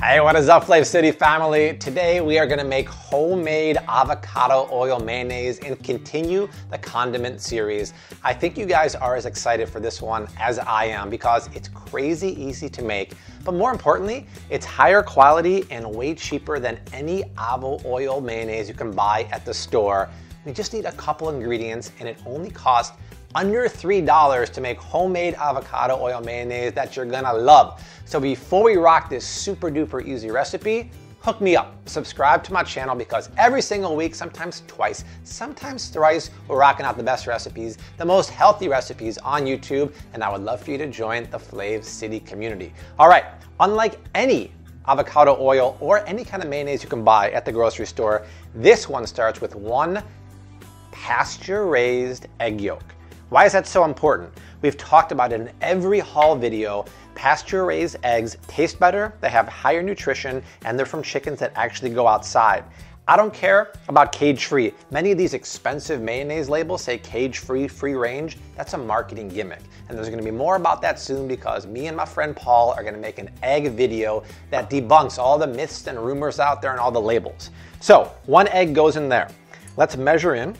Hey, what is up, Flav City family? Today we are gonna make homemade avocado oil mayonnaise and continue the condiment series. I think you guys are as excited for this one as I am because it's crazy easy to make, but more importantly, it's higher quality and way cheaper than any avo oil mayonnaise you can buy at the store. We just need a couple ingredients and it only costs under $3 to make homemade avocado oil mayonnaise that you're gonna love. So before we rock this super duper easy recipe, hook me up. Subscribe to my channel because every single week, sometimes twice, sometimes thrice, we're rocking out the best recipes, the most healthy recipes on YouTube, and I would love for you to join the Flav City community. All right, unlike any avocado oil or any kind of mayonnaise you can buy at the grocery store, this one starts with one pasture raised egg yolk. Why is that so important? We've talked about it in every haul video. Pasture raised eggs taste better, they have higher nutrition, and they're from chickens that actually go outside. I don't care about cage free. Many of these expensive mayonnaise labels say cage free, free range. That's a marketing gimmick. And there's gonna be more about that soon because me and my friend Paul are gonna make an egg video that debunks all the myths and rumors out there and all the labels. So one egg goes in there. Let's measure in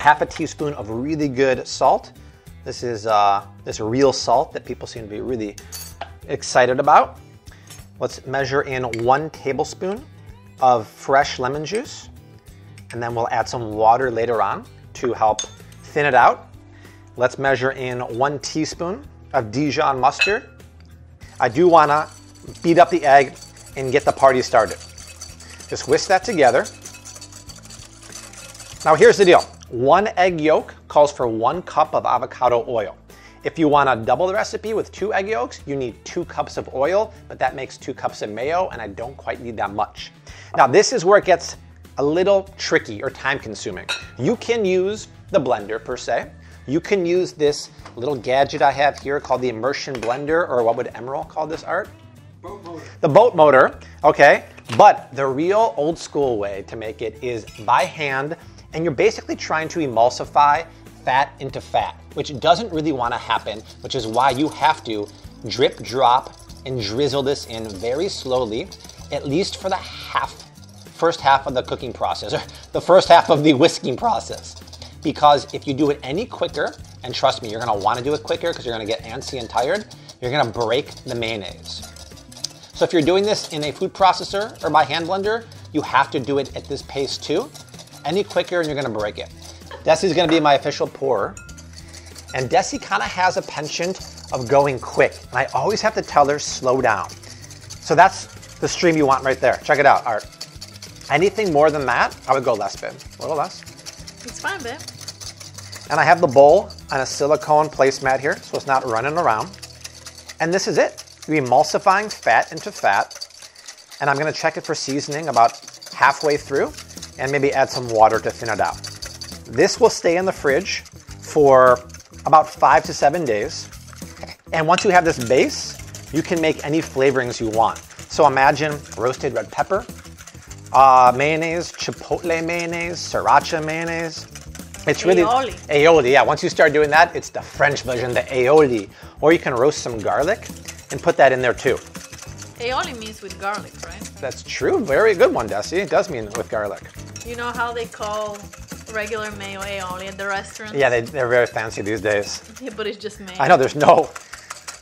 half a teaspoon of really good salt. This is uh, this real salt that people seem to be really excited about. Let's measure in one tablespoon of fresh lemon juice, and then we'll add some water later on to help thin it out. Let's measure in one teaspoon of Dijon mustard. I do wanna beat up the egg and get the party started. Just whisk that together. Now here's the deal. One egg yolk calls for one cup of avocado oil. If you want to double the recipe with two egg yolks, you need two cups of oil, but that makes two cups of mayo, and I don't quite need that much. Now, this is where it gets a little tricky or time consuming. You can use the blender per se. You can use this little gadget I have here called the immersion blender, or what would Emerald call this art? Boat motor. The boat motor, okay? But the real old school way to make it is by hand and you're basically trying to emulsify fat into fat, which doesn't really want to happen, which is why you have to drip, drop, and drizzle this in very slowly, at least for the half, first half of the cooking process, or the first half of the whisking process. Because if you do it any quicker, and trust me, you're gonna wanna do it quicker because you're gonna get antsy and tired, you're gonna break the mayonnaise. So if you're doing this in a food processor or by hand blender, you have to do it at this pace too, any quicker and you're gonna break it. Dessi's gonna be my official pourer. And Dessi kind of has a penchant of going quick. And I always have to tell her, slow down. So that's the stream you want right there. Check it out, Art. Anything more than that, I would go less, babe. A little less. It's fine, babe. And I have the bowl on a silicone placemat here, so it's not running around. And this is it. You're emulsifying fat into fat. And I'm gonna check it for seasoning about halfway through and maybe add some water to thin it out. This will stay in the fridge for about five to seven days. And once you have this base, you can make any flavorings you want. So imagine roasted red pepper, uh, mayonnaise, chipotle mayonnaise, sriracha mayonnaise. It's really Aioli. aioli. Yeah, once you start doing that, it's the French version, the aioli. Or you can roast some garlic and put that in there too. Aioli means with garlic, right? That's true. Very good one, Dessi. It does mean with garlic. You know how they call regular mayo aioli at the restaurant? Yeah, they, they're very fancy these days. Yeah, but it's just mayo. I know there's no,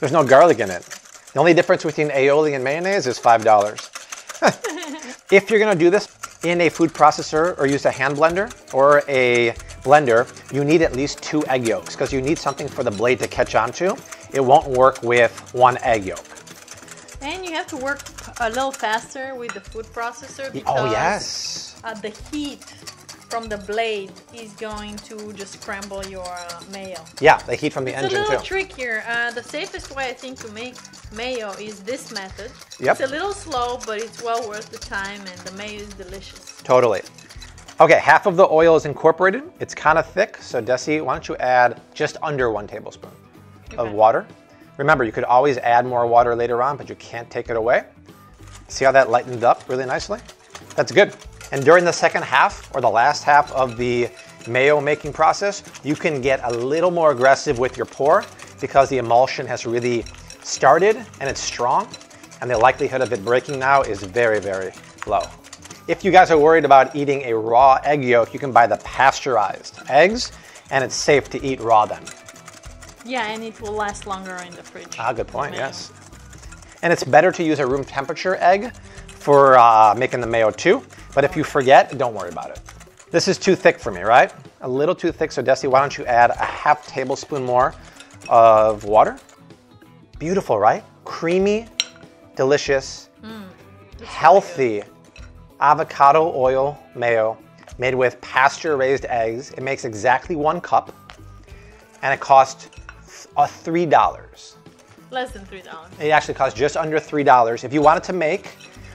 there's no garlic in it. The only difference between aioli and mayonnaise is five dollars. if you're gonna do this in a food processor or use a hand blender or a blender, you need at least two egg yolks because you need something for the blade to catch onto. It won't work with one egg yolk. And you have to work a little faster with the food processor oh, because Oh yes. Uh, the heat from the blade is going to just scramble your uh, mayo. Yeah, the heat from the engine. It's a little too. trickier. Uh, the safest way I think to make mayo is this method. Yep. It's a little slow, but it's well worth the time, and the mayo is delicious. Totally. Okay, half of the oil is incorporated. It's kind of thick, so Dessi, why don't you add just under one tablespoon of Okay. water? Remember, you could always add more water later on, but you can't take it away. See how that lightened up really nicely? That's good. And during the second half or the last half of the mayo making process, you can get a little more aggressive with your pour because the emulsion has really started and it's strong. and the likelihood of it breaking now is very, very low. If you guys are worried about eating a raw egg yolk, you can buy the pasteurized eggs, and it's safe to eat raw then. Yeah, and it will last longer in the fridge. Ah, good point, yes. And it's better to use a room temperature egg for uh, making the mayo too, but if you forget, don't worry about it. This is too thick for me, right? A little too thick, so Dessi, why don't you add a half tablespoon more of water? Beautiful, right? Creamy, delicious, healthy avocado oil mayo made with pasture raised eggs. It makes exactly one cup and it costs uh, $3. Less than three dollars. It actually costs just under $3. If you wanted to make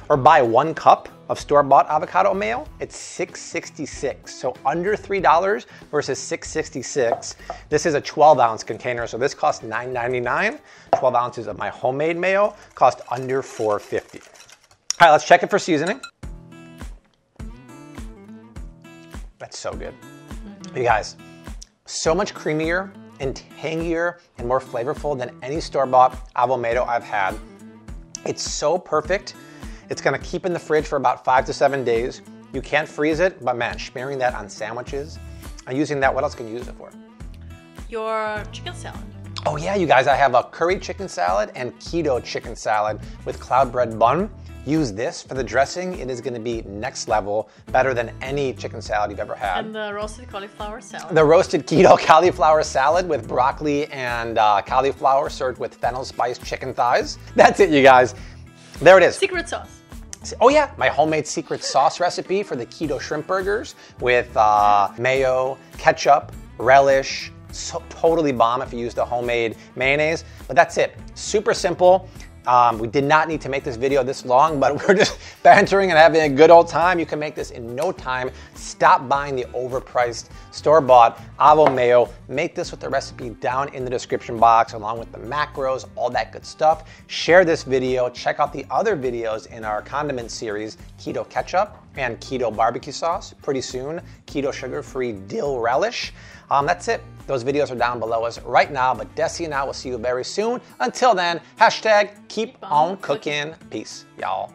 or buy one cup of store-bought avocado mayo, it's $6.66. So under $3 versus $6.66. This is a 12 ounce container, so this costs $9.99. 12 ounces of my homemade mayo cost under $4.50. All right, let's check it for seasoning. That's so good. Mm-hmm. You guys, so much creamier and tangier and more flavorful than any store-bought avo mayo I've had. It's so perfect. It's gonna keep in the fridge for about five to seven days. You can't freeze it, but man, smearing that on sandwiches and using that, what else can you use it for? Your chicken salad. Oh yeah, you guys, I have a curry chicken salad and keto chicken salad with cloud bread bun. Use this for the dressing. It is gonna be next level, better than any chicken salad you've ever had. And the roasted cauliflower salad. The roasted keto cauliflower salad with broccoli and uh, cauliflower served with fennel spiced chicken thighs. That's it, you guys. There it is. Secret sauce. Oh yeah, my homemade secret sauce recipe for the keto shrimp burgers with uh, mayo, ketchup, relish. So totally bomb if you use the homemade mayonnaise. But that's it. Super simple. Um, we did not need to make this video this long, but we're just bantering and having a good old time. You can make this in no time. Stop buying the overpriced store-bought Avo Mayo. Make this with the recipe down in the description box, along with the macros, all that good stuff. Share this video. Check out the other videos in our condiment series, Keto Ketchup and Keto Barbecue Sauce. Pretty soon, Keto Sugar-Free Dill Relish. Um, that's it. Those videos are down below us right now, but Dessi and I will see you very soon. Until then, hashtag keep on cooking. Peace, y'all.